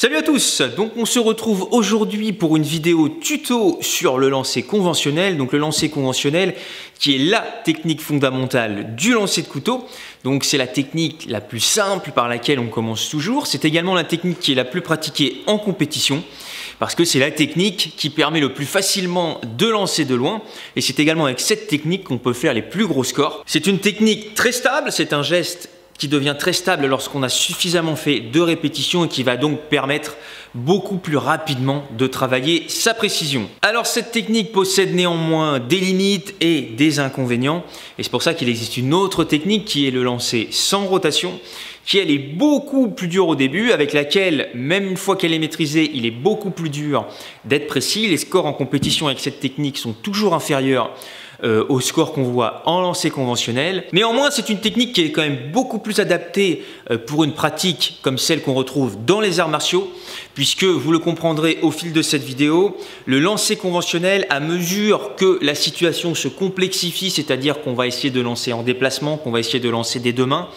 Salut à tous Donc on se retrouve aujourd'hui pour une vidéo tuto sur le lancer conventionnel. Donc le lancer conventionnel qui est la technique fondamentale du lancer de couteau. Donc c'est la technique la plus simple par laquelle on commence toujours. C'est également la technique qui est la plus pratiquée en compétition parce que c'est la technique qui permet le plus facilement de lancer de loin et c'est également avec cette technique qu'on peut faire les plus gros scores. C'est une technique très stable, c'est un geste qui devient très stable lorsqu'on a suffisamment fait de répétitions et qui va donc permettre beaucoup plus rapidement de travailler sa précision. Alors cette technique possède néanmoins des limites et des inconvénients et c'est pour ça qu'il existe une autre technique qui est le lancer sans rotation qui elle est beaucoup plus dure au début, avec laquelle, même une fois qu'elle est maîtrisée, il est beaucoup plus dur d'être précis. Les scores en compétition avec cette technique sont toujours inférieurs euh, au score qu'on voit en lancer conventionnel. Néanmoins, c'est une technique qui est quand même beaucoup plus adaptée euh, pour une pratique comme celle qu'on retrouve dans les arts martiaux, puisque vous le comprendrez au fil de cette vidéo, le lancer conventionnel, à mesure que la situation se complexifie, c'est-à-dire qu'on va essayer de lancer en déplacement, qu'on va essayer de lancer des deux mains,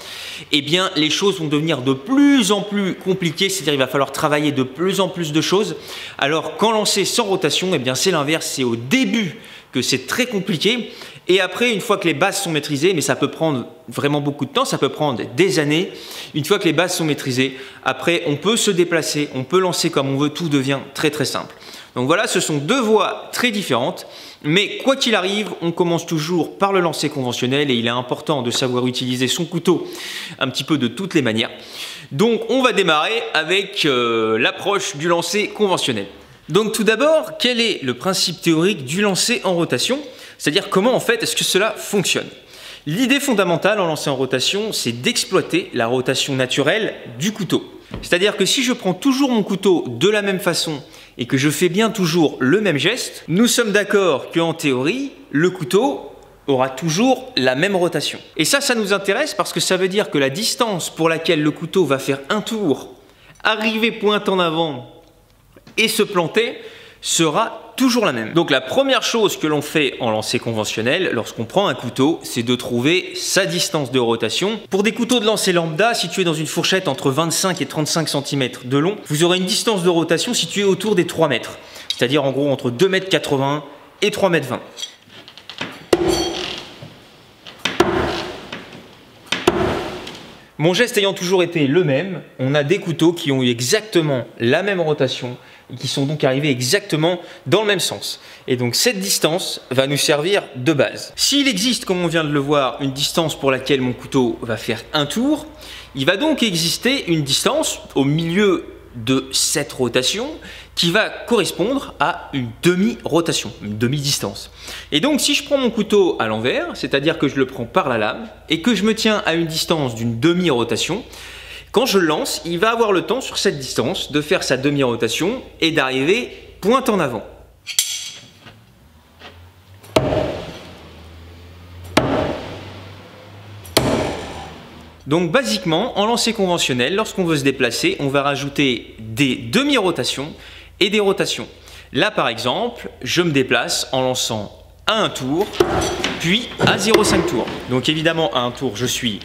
eh bien les choses vont devenir de plus en plus compliquées, c'est-à-dire il va falloir travailler de plus en plus de choses. Alors qu'en lancer sans rotation, eh bien c'est l'inverse, c'est au début que c'est très compliqué. Et après, une fois que les bases sont maîtrisées, mais ça peut prendre vraiment beaucoup de temps, ça peut prendre des années, une fois que les bases sont maîtrisées, après, on peut se déplacer, on peut lancer comme on veut, tout devient très très simple. Donc voilà, ce sont deux voies très différentes, mais quoi qu'il arrive, on commence toujours par le lancer conventionnel et il est important de savoir utiliser son couteau un petit peu de toutes les manières. Donc on va démarrer avec euh, l'approche du lancer conventionnel. Donc tout d'abord, quel est le principe théorique du lancer en rotation? C'est-à-dire comment en fait est-ce que cela fonctionne? L'idée fondamentale en lancer en rotation, c'est d'exploiter la rotation naturelle du couteau. C'est-à-dire que si je prends toujours mon couteau de la même façon et que je fais bien toujours le même geste, nous sommes d'accord qu'en théorie, le couteau aura toujours la même rotation. Et ça, ça nous intéresse parce que ça veut dire que la distance pour laquelle le couteau va faire un tour, arriver pointe en avant et se planter sera toujours la même. Donc la première chose que l'on fait en lancer conventionnel lorsqu'on prend un couteau, c'est de trouver sa distance de rotation. Pour des couteaux de lancer lambda situés dans une fourchette entre 25 et 35 cm de long, vous aurez une distance de rotation située autour des 3 mètres, c'est-à-dire en gros entre 2,80 m et 3,20 m. Mon geste ayant toujours été le même, on a des couteaux qui ont eu exactement la même rotation qui sont donc arrivés exactement dans le même sens. Et donc cette distance va nous servir de base. S'il existe, comme on vient de le voir, une distance pour laquelle mon couteau va faire un tour, il va donc exister une distance au milieu de cette rotation qui va correspondre à une demi-rotation, une demi-distance. Et donc si je prends mon couteau à l'envers, c'est-à-dire que je le prends par la lame et que je me tiens à une distance d'une demi-rotation, quand je lance, il va avoir le temps sur cette distance de faire sa demi-rotation et d'arriver pointe en avant. Donc basiquement, en lancer conventionnel, lorsqu'on veut se déplacer, on va rajouter des demi-rotations et des rotations. Là par exemple, je me déplace en lançant à un tour, puis à 0,5 tours. Donc évidemment à un tour je suis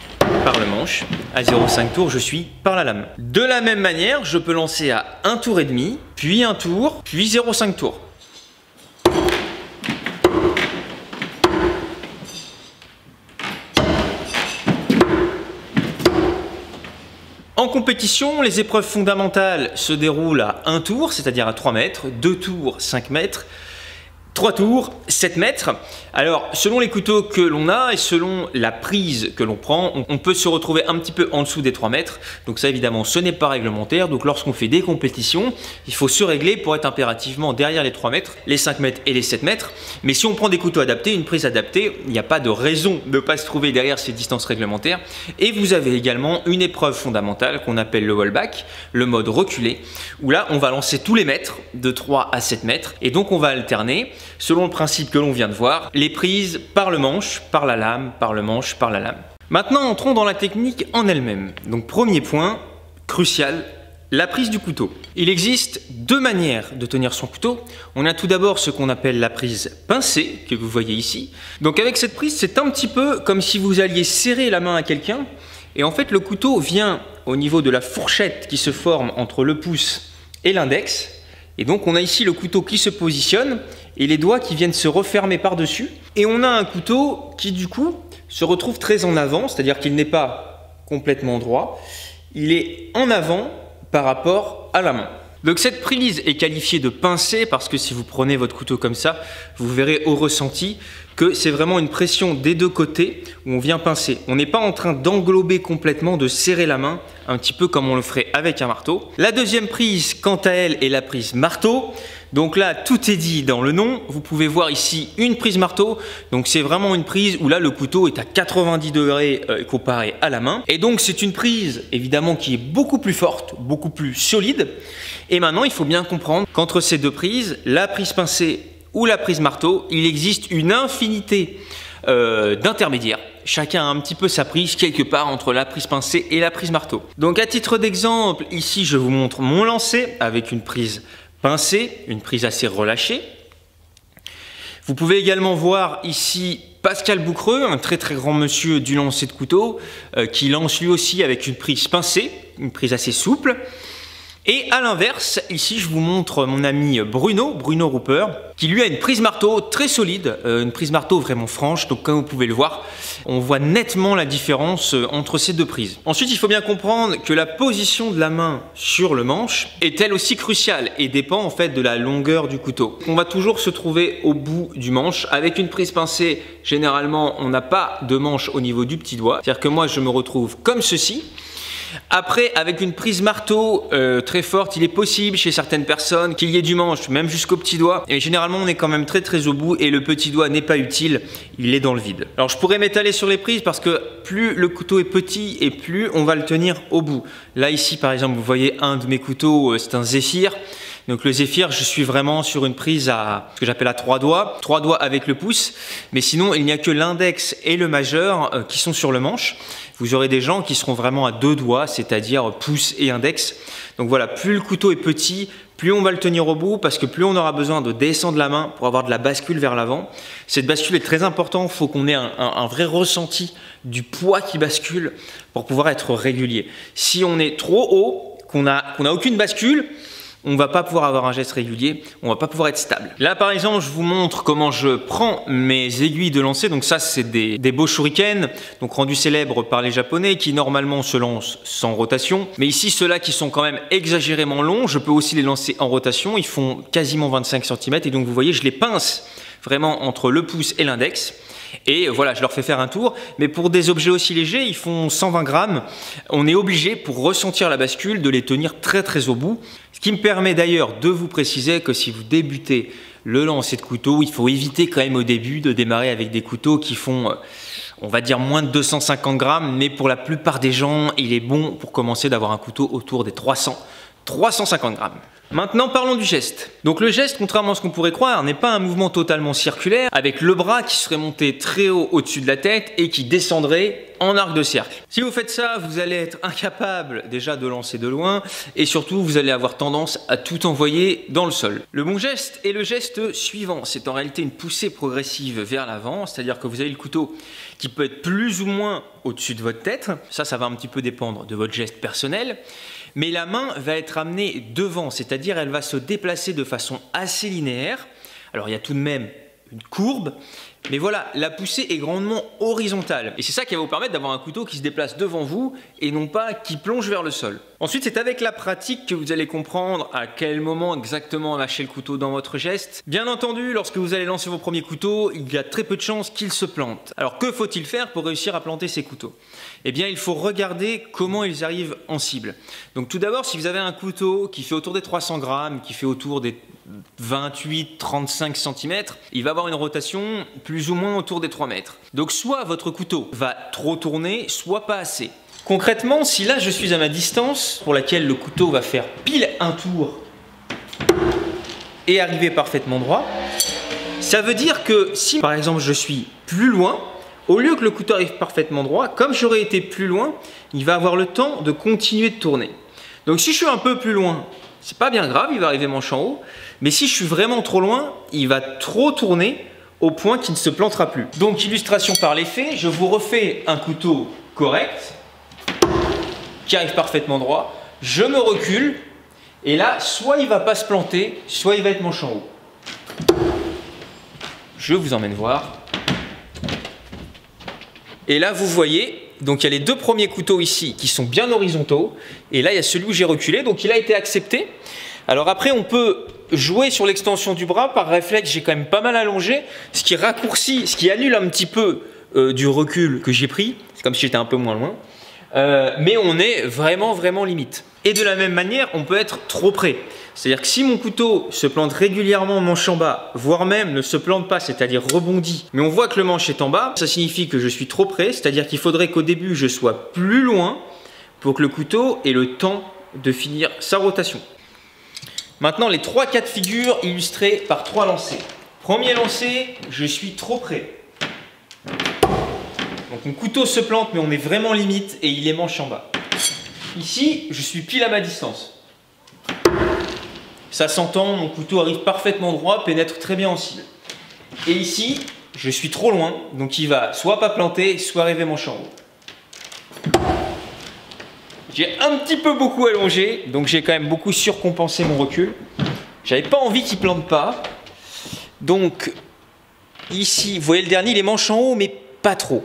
par le manche, à 0,5 tours je suis par la lame. De la même manière, je peux lancer à un tour et demi, puis un tour, puis 0,5 tours. En compétition, les épreuves fondamentales se déroulent à un tour, c'est-à-dire à 3 mètres, 2 tours, 5 mètres, 3 tours, 7 mètres. Alors, selon les couteaux que l'on a et selon la prise que l'on prend, on, peut se retrouver un petit peu en dessous des 3 mètres. Donc ça, évidemment, ce n'est pas réglementaire. Donc lorsqu'on fait des compétitions, il faut se régler pour être impérativement derrière les 3 mètres, les 5 mètres et les 7 mètres. Mais si on prend des couteaux adaptés, une prise adaptée, il n'y a pas de raison de ne pas se trouver derrière ces distances réglementaires. Et vous avez également une épreuve fondamentale qu'on appelle le wallback, le mode reculé, où là, on va lancer tous les mètres de 3 à 7 mètres. Et donc, on va alterner selon le principe que l'on vient de voir, les prises par le manche, par la lame, par le manche, par la lame. Maintenant, entrons dans la technique en elle-même. Donc premier point, crucial, la prise du couteau. Il existe deux manières de tenir son couteau. On a tout d'abord ce qu'on appelle la prise pincée, que vous voyez ici. Donc avec cette prise, c'est un petit peu comme si vous alliez serrer la main à quelqu'un, et en fait le couteau vient au niveau de la fourchette qui se forme entre le pouce et l'index. Et donc on a ici le couteau qui se positionne et les doigts qui viennent se refermer par-dessus. Et on a un couteau qui du coup se retrouve très en avant, c'est-à-dire qu'il n'est pas complètement droit, il est en avant par rapport à la main. Donc cette prise est qualifiée de pincée parce que si vous prenez votre couteau comme ça, vous verrez au ressenti que c'est vraiment une pression des deux côtés où on vient pincer. On n'est pas en train d'englober complètement, de serrer la main, un petit peu comme on le ferait avec un marteau. La deuxième prise, quant à elle, est la prise marteau. Donc là, tout est dit dans le nom. Vous pouvez voir ici une prise marteau. Donc c'est vraiment une prise où là, le couteau est à 90 degrés euh, comparé à la main. Et donc c'est une prise, évidemment, qui est beaucoup plus forte, beaucoup plus solide. Et maintenant, il faut bien comprendre qu'entre ces deux prises, la prise pincée ou la prise marteau, il existe une infinité euh, d'intermédiaires. Chacun a un petit peu sa prise quelque part entre la prise pincée et la prise marteau. Donc à titre d'exemple, ici je vous montre mon lancer avec une prise pincée, une prise assez relâchée. Vous pouvez également voir ici Pascal Boucreux, un très très grand monsieur du lancer de couteau, euh, qui lance lui aussi avec une prise pincée, une prise assez souple. Et à l'inverse, ici je vous montre mon ami Bruno, Bruno Rupert, qui lui a une prise marteau très solide, euh, une prise marteau vraiment franche, donc comme vous pouvez le voir, on voit nettement la différence euh, entre ces deux prises. Ensuite, il faut bien comprendre que la position de la main sur le manche est elle aussi cruciale et dépend en fait de la longueur du couteau. On va toujours se trouver au bout du manche. Avec une prise pincée, généralement, on n'a pas de manche au niveau du petit doigt. C'est-à-dire que moi, je me retrouve comme ceci. Après, avec une prise marteau euh, très forte, il est possible chez certaines personnes qu'il y ait du manche, même jusqu'au petit doigt. Et généralement, on est quand même très très au bout et le petit doigt n'est pas utile, il est dans le vide. Alors, je pourrais m'étaler sur les prises parce que plus le couteau est petit et plus on va le tenir au bout. Là, ici, par exemple, vous voyez un de mes couteaux, euh, c'est un Zéphyr. Donc le Zéphyr, je suis vraiment sur une prise à ce que j'appelle à trois doigts, trois doigts avec le pouce. Mais sinon, il n'y a que l'index et le majeur euh, qui sont sur le manche. Vous aurez des gens qui seront vraiment à deux doigts, c'est-à-dire pouce et index. Donc voilà, plus le couteau est petit, plus on va le tenir au bout parce que plus on aura besoin de descendre la main pour avoir de la bascule vers l'avant. Cette bascule est très importante, il faut qu'on ait un, vrai ressenti du poids qui bascule pour pouvoir être régulier. Si on est trop haut, qu'on n'a aucune bascule, on va pas pouvoir avoir un geste régulier, on va pas pouvoir être stable. Là par exemple, je vous montre comment je prends mes aiguilles de lancer. Donc ça, c'est des, des beaux shurikens, donc rendus célèbres par les japonais, qui normalement se lancent sans rotation. Mais ici, ceux-là qui sont quand même exagérément longs, je peux aussi les lancer en rotation. Ils font quasiment 25 cm et donc vous voyez, je les pince vraiment entre le pouce et l'index. Et voilà, je leur fais faire un tour. Mais pour des objets aussi légers, ils font 120 grammes. On est obligé, pour ressentir la bascule, de les tenir très très au bout. Ce qui me permet d'ailleurs de vous préciser que si vous débutez le lancer de couteau, il faut éviter quand même au début de démarrer avec des couteaux qui font, euh, on va dire, moins de 250 grammes, mais pour la plupart des gens, il est bon pour commencer d'avoir un couteau autour des 300, 350 grammes. Maintenant, parlons du geste. Donc le geste, contrairement à ce qu'on pourrait croire, n'est pas un mouvement totalement circulaire, avec le bras qui serait monté très haut au-dessus de la tête et qui descendrait en arc de cercle. Si vous faites ça, vous allez être incapable déjà de lancer de loin, et surtout, vous allez avoir tendance à tout envoyer dans le sol. Le bon geste est le geste suivant. C'est en réalité une poussée progressive vers l'avant, c'est-à-dire que vous avez le couteau qui peut être plus ou moins au-dessus de votre tête. Ça, ça va un petit peu dépendre de votre geste personnel mais la main va être amenée devant, c'est-à-dire elle va se déplacer de façon assez linéaire. Alors il y a tout de même une courbe, mais voilà, la poussée est grandement horizontale. Et c'est ça qui va vous permettre d'avoir un couteau qui se déplace devant vous et non pas qui plonge vers le sol. Ensuite, c'est avec la pratique que vous allez comprendre à quel moment exactement lâcher le couteau dans votre geste. Bien entendu, lorsque vous allez lancer vos premiers couteaux, il y a très peu de chances qu'ils se plantent. Alors que faut-il faire pour réussir à planter ces couteaux? Eh bien, il faut regarder comment ils arrivent en cible. Donc tout d'abord, si vous avez un couteau qui fait autour des 300 grammes, qui fait autour des 28-35 cm, il va avoir une rotation plus ou moins autour des 3 mètres. Donc soit votre couteau va trop tourner, soit pas assez. Concrètement, si là je suis à ma distance, pour laquelle le couteau va faire pile un tour et arriver parfaitement droit, ça veut dire que si par exemple je suis plus loin, au lieu que le couteau arrive parfaitement droit, comme j'aurais été plus loin, il va avoir le temps de continuer de tourner. Donc si je suis un peu plus loin, c'est pas bien grave, il va arriver manche en haut. Mais si je suis vraiment trop loin, il va trop tourner au point qu'il ne se plantera plus. Donc illustration par l'effet, je vous refais un couteau correct. Qui arrive parfaitement droit. Je me recule et là, soit il va pas se planter, soit il va être manche en haut. Je vous emmène voir. Et là, vous voyez, donc il y a les deux premiers couteaux ici qui sont bien horizontaux. Et là, il y a celui où j'ai reculé, donc il a été accepté. Alors après, on peut jouer sur l'extension du bras. Par réflexe, j'ai quand même pas mal allongé, ce qui raccourcit, ce qui annule un petit peu euh, du recul que j'ai pris. C'est comme si j'étais un peu moins loin. Euh, mais on est vraiment, vraiment limite. Et de la même manière, on peut être trop près. C'est-à-dire que si mon couteau se plante régulièrement manche en bas, voire même ne se plante pas, c'est-à-dire rebondit, mais on voit que le manche est en bas, ça signifie que je suis trop près, c'est-à-dire qu'il faudrait qu'au début je sois plus loin pour que le couteau ait le temps de finir sa rotation. Maintenant, les trois cas de figure illustrés par trois lancers. Premier lancer, je suis trop près. Donc mon couteau se plante, mais on est vraiment limite et il est manche en bas. Ici, je suis pile à ma distance. Ça s'entend, mon couteau arrive parfaitement droit, pénètre très bien en cible. Et ici, je suis trop loin, donc il va soit pas planter, soit arriver manche en haut. J'ai un petit peu beaucoup allongé, donc j'ai quand même beaucoup surcompensé mon recul. J'avais pas envie qu'il plante pas. Donc ici, vous voyez le dernier, il est manche en haut, mais pas trop.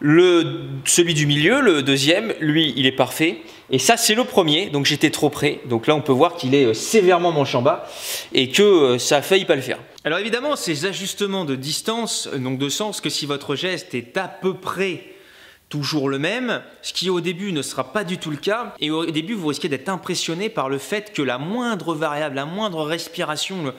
Le, celui du milieu, le deuxième, lui, il est parfait. Et ça, c'est le premier, donc j'étais trop près. Donc là, on peut voir qu'il est euh, sévèrement manche en bas et que euh, ça a failli pas le faire. Alors évidemment, ces ajustements de distance n'ont de sens que si votre geste est à peu près toujours le même, ce qui au début ne sera pas du tout le cas. Et au début, vous risquez d'être impressionné par le fait que la moindre variable, la moindre respiration,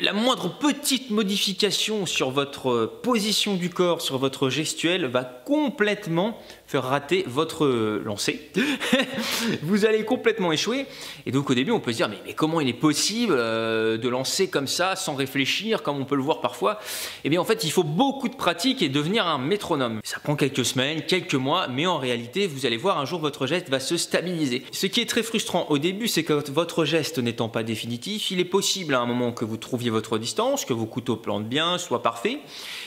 la moindre petite modification sur votre position du corps, sur votre gestuelle, va complètement faire rater votre lancer. vous allez complètement échouer. Et donc au début, on peut se dire, mais, comment il est possible euh, de lancer comme ça, sans réfléchir, comme on peut le voir parfois? Eh bien en fait, il faut beaucoup de pratique et devenir un métronome. Ça prend quelques semaines, quelques mois, mais en réalité, vous allez voir, un jour, votre geste va se stabiliser. Ce qui est très frustrant au début, c'est que votre geste n'étant pas définitif, il est possible à un moment que vous trouviez votre distance, que vos couteaux plantent bien, soient parfaits,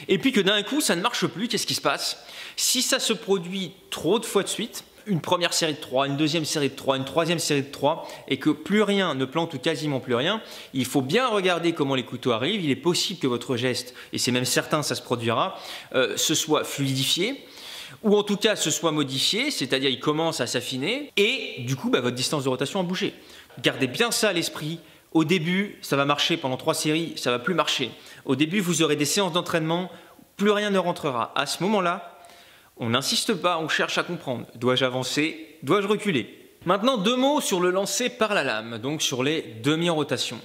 et puis que d'un coup, ça ne marche plus. Qu'est-ce qui se passe? Si ça se produit trop de fois de suite, une première série de 3, une deuxième série de 3, une troisième série de 3, et que plus rien ne plante ou quasiment plus rien, il faut bien regarder comment les couteaux arrivent. Il est possible que votre geste, et c'est même certain ça se produira, euh, se soit fluidifié, ou en tout cas se soit modifié, c'est-à-dire il commence à s'affiner, et du coup bah, votre distance de rotation a bougé. Gardez bien ça à l'esprit. Au début, ça va marcher pendant trois séries, ça va plus marcher. Au début, vous aurez des séances d'entraînement, plus rien ne rentrera. À ce moment-là, on n'insiste pas, on cherche à comprendre. Dois-je avancer? Dois-je reculer? Maintenant, deux mots sur le lancer par la lame, donc sur les demi-rotations.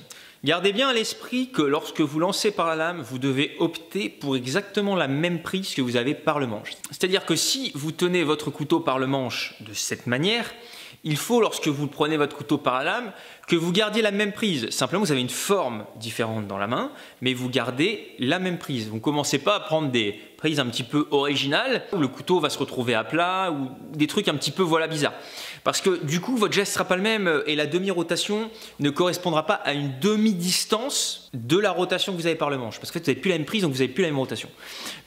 Gardez bien à l'esprit que lorsque vous lancez par la lame, vous devez opter pour exactement la même prise que vous avez par le manche. C'est-à-dire que si vous tenez votre couteau par le manche de cette manière, il faut, lorsque vous prenez votre couteau par la lame, que vous gardiez la même prise. Simplement, vous avez une forme différente dans la main, mais vous gardez la même prise. Vous ne commencez pas à prendre des prises un petit peu originales, où le couteau va se retrouver à plat, ou des trucs un petit peu voilà bizarres. Parce que du coup, votre geste sera pas le même, et la demi-rotation ne correspondra pas à une demi-distance de la rotation que vous avez par le manche. Parce que vous n'avez plus la même prise, donc vous n'avez plus la même rotation.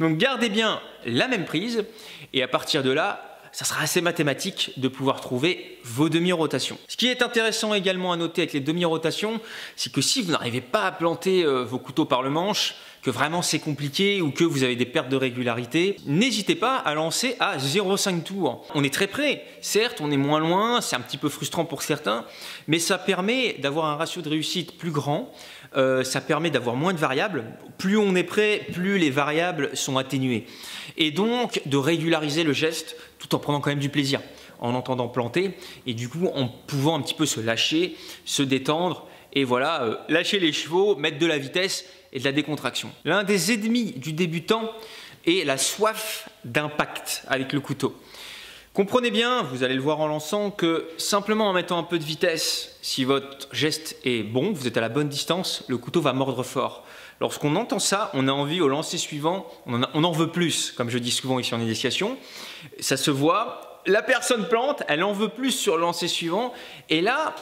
Donc gardez bien la même prise, et à partir de là, ça sera assez mathématique de pouvoir trouver vos demi-rotations. Ce qui est intéressant également à noter avec les demi-rotations, c'est que si vous n'arrivez pas à planter euh, vos couteaux par le manche, que vraiment c'est compliqué ou que vous avez des pertes de régularité, n'hésitez pas à lancer à 0,5 tours. On est très près, certes, on est moins loin, c'est un petit peu frustrant pour certains, mais ça permet d'avoir un ratio de réussite plus grand, euh, ça permet d'avoir moins de variables. Plus on est prêt, plus les variables sont atténuées. Et donc de régulariser le geste tout en prenant quand même du plaisir, en entendant planter, et du coup en pouvant un petit peu se lâcher, se détendre, et voilà, euh, lâcher les chevaux, mettre de la vitesse et de la décontraction. L'un des ennemis du débutant est la soif d'impact avec le couteau. Comprenez bien, vous allez le voir en lançant, que simplement en mettant un peu de vitesse, si votre geste est bon, vous êtes à la bonne distance, le couteau va mordre fort. Lorsqu'on entend ça, on a envie au lancer suivant, on en, veut plus, comme je dis souvent ici en initiation. Ça se voit, la personne plante, elle en veut plus sur le lancer suivant, et là,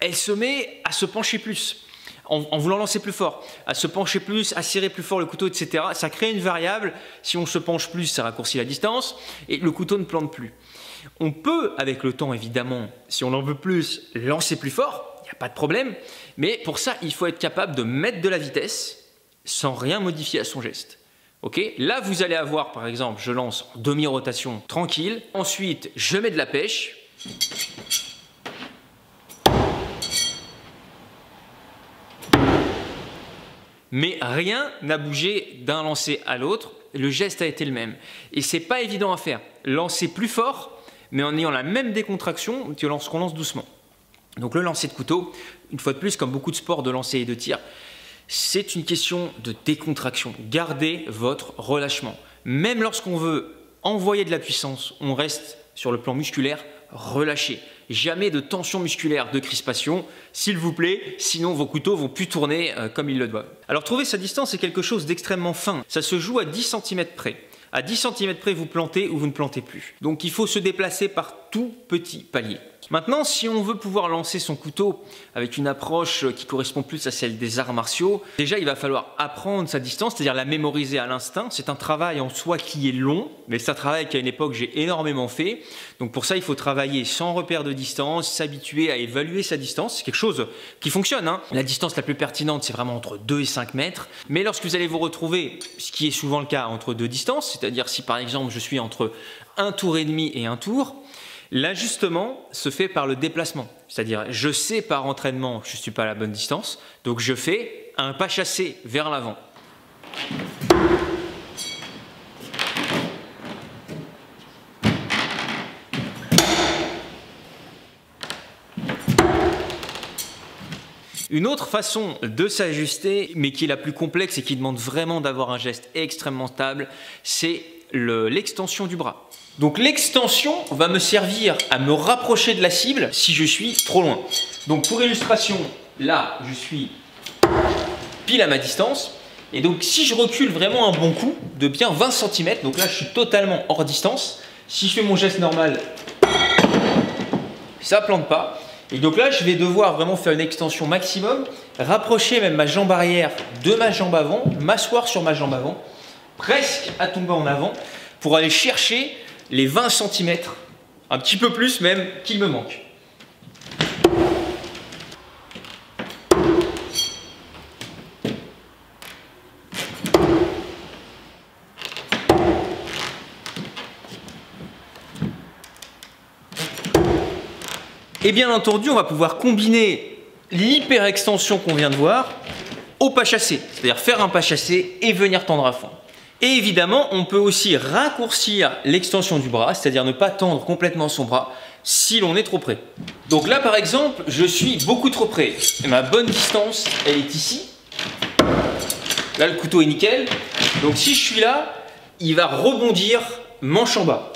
elle se met à se pencher plus en, voulant lancer plus fort, à se pencher plus, à serrer plus fort le couteau, etc. Ça crée une variable. Si on se penche plus, ça raccourcit la distance et le couteau ne plante plus. On peut, avec le temps évidemment, si on en veut plus, lancer plus fort, il n'y a pas de problème, mais pour ça, il faut être capable de mettre de la vitesse sans rien modifier à son geste. Ok? Là, vous allez avoir, par exemple, je lance en demi-rotation tranquille, ensuite je mets de la pêche, mais rien n'a bougé d'un lancer à l'autre. Le geste a été le même. Et c'est pas évident à faire. Lancer plus fort, mais en ayant la même décontraction que lorsqu'on lance doucement. Donc le lancer de couteau, une fois de plus, comme beaucoup de sports de lancer et de tir, c'est une question de décontraction. Gardez votre relâchement. Même lorsqu'on veut envoyer de la puissance, on reste sur le plan musculaire relâché. Jamais de tension musculaire, de crispation, s'il vous plaît, sinon vos couteaux vont plus tourner euh, comme ils le doivent. Alors trouver sa distance est quelque chose d'extrêmement fin. Ça se joue à 10 cm près. À 10 cm près, vous plantez ou vous ne plantez plus. Donc il faut se déplacer par tout petit palier. Maintenant, si on veut pouvoir lancer son couteau avec une approche qui correspond plus à celle des arts martiaux, déjà il va falloir apprendre sa distance, c'est-à-dire la mémoriser à l'instinct. C'est un travail en soi qui est long, mais c'est un travail qu'à une époque j'ai énormément fait. Donc pour ça, il faut travailler sans repère de distance, s'habituer à évaluer sa distance. C'est quelque chose qui fonctionne. Hein. La distance la plus pertinente, c'est vraiment entre 2 et 5 mètres. Mais lorsque vous allez vous retrouver, ce qui est souvent le cas, entre deux distances, c'est-à-dire si par exemple je suis entre un tour et demi et un tour, L'ajustement se fait par le déplacement. C'est-à-dire, je sais par entraînement que je ne suis pas à la bonne distance, donc je fais un pas chassé vers l'avant. Une autre façon de s'ajuster, mais qui est la plus complexe et qui demande vraiment d'avoir un geste extrêmement stable, c'est l'extension du bras. Donc l'extension va me servir à me rapprocher de la cible si je suis trop loin. Donc pour illustration, là je suis pile à ma distance. Et donc si je recule vraiment un bon coup de bien 20 cm, donc là je suis totalement hors distance. Si je fais mon geste normal, ça plante pas. Et donc là je vais devoir vraiment faire une extension maximum, rapprocher même ma jambe arrière de ma jambe avant, m'asseoir sur ma jambe avant, presque à tomber en avant, pour aller chercher les 20 cm, un petit peu plus même, qu'il me manque. Et bien entendu, on va pouvoir combiner l'hyper-extension qu'on vient de voir au pas chassé, c'est-à-dire faire un pas chassé et venir tendre à fond. Et évidemment, on peut aussi raccourcir l'extension du bras, c'est-à-dire ne pas tendre complètement son bras si l'on est trop près. Donc là, par exemple, je suis beaucoup trop près. Ma bonne distance, elle est ici. Là, le couteau est nickel. Donc si je suis là, il va rebondir manche en bas.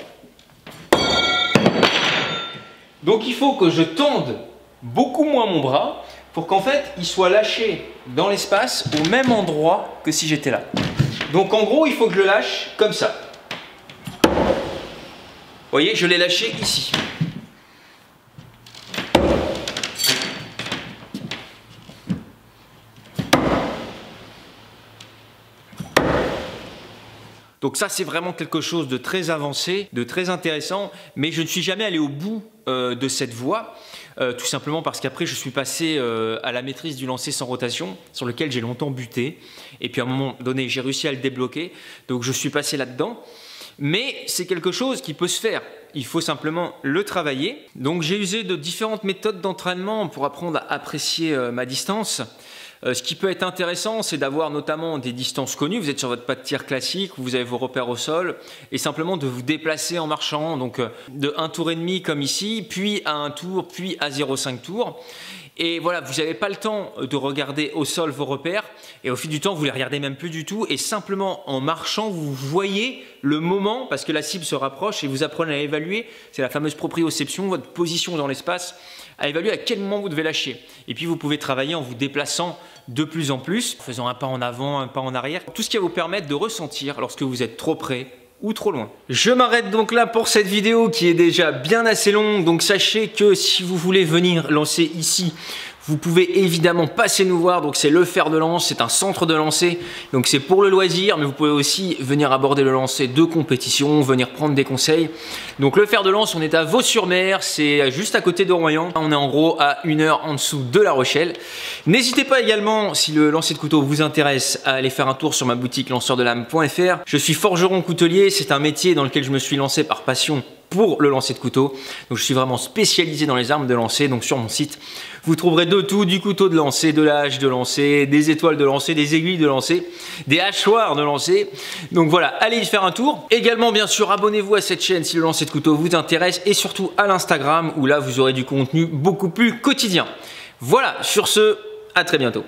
Donc il faut que je tende beaucoup moins mon bras pour qu'en fait, il soit lâché dans l'espace au même endroit que si j'étais là. Donc en gros, il faut que je le lâche comme ça. Vous voyez, je l'ai lâché ici. Donc ça, c'est vraiment quelque chose de très avancé, de très intéressant, mais je ne suis jamais allé au bout euh, de cette voie. Euh, tout simplement parce qu'après je suis passé euh, à la maîtrise du lancer sans rotation, sur lequel j'ai longtemps buté, et puis à un moment donné j'ai réussi à le débloquer, donc je suis passé là-dedans. Mais c'est quelque chose qui peut se faire. Il faut simplement le travailler. Donc j'ai usé de différentes méthodes d'entraînement pour apprendre à apprécier ma distance. Euh, ce qui peut être intéressant, c'est d'avoir notamment des distances connues. Vous êtes sur votre pas de tir classique, vous avez vos repères au sol, et simplement de vous déplacer en marchant, donc euh, de un tour et demi comme ici, puis à un tour, puis à 0,5 tours. Et voilà, vous n'avez pas le temps de regarder au sol vos repères, et au fil du temps, vous les regardez même plus du tout, et simplement en marchant, vous voyez le moment, parce que la cible se rapproche, et vous apprenez à évaluer, c'est la fameuse proprioception, votre position dans l'espace, à évaluer à quel moment vous devez lâcher. Et puis vous pouvez travailler en vous déplaçant de plus en plus, en faisant un pas en avant, un pas en arrière, tout ce qui va vous permettre de ressentir lorsque vous êtes trop près trop loin. Je m'arrête donc là pour cette vidéo qui est déjà bien assez longue, donc sachez que si vous voulez venir lancer ici, Vous pouvez évidemment passer nous voir, donc c'est le fer de lance, c'est un centre de lancer, donc c'est pour le loisir, mais vous pouvez aussi venir aborder le lancer de compétition, venir prendre des conseils. Donc le fer de lance, on est à Vaux-sur-Mer, c'est juste à côté de Royan, on est en gros à une heure en dessous de La Rochelle. N'hésitez pas également, si le lancer de couteau vous intéresse, à aller faire un tour sur ma boutique lanceurdelame.fr. Je suis forgeron coutelier, c'est un métier dans lequel je me suis lancé par passion pour le lancer de couteau. Donc je suis vraiment spécialisé dans les armes de lancer. Donc sur mon site, vous trouverez de tout, du couteau de lancer, de la hache de lancer, des étoiles de lancer, des aiguilles de lancer, des hachoirs de lancer. Donc voilà, allez y faire un tour. Également bien sûr, abonnez-vous à cette chaîne si le lancer de couteau vous intéresse et surtout à l'Instagram où là vous aurez du contenu beaucoup plus quotidien. Voilà, sur ce, à très bientôt.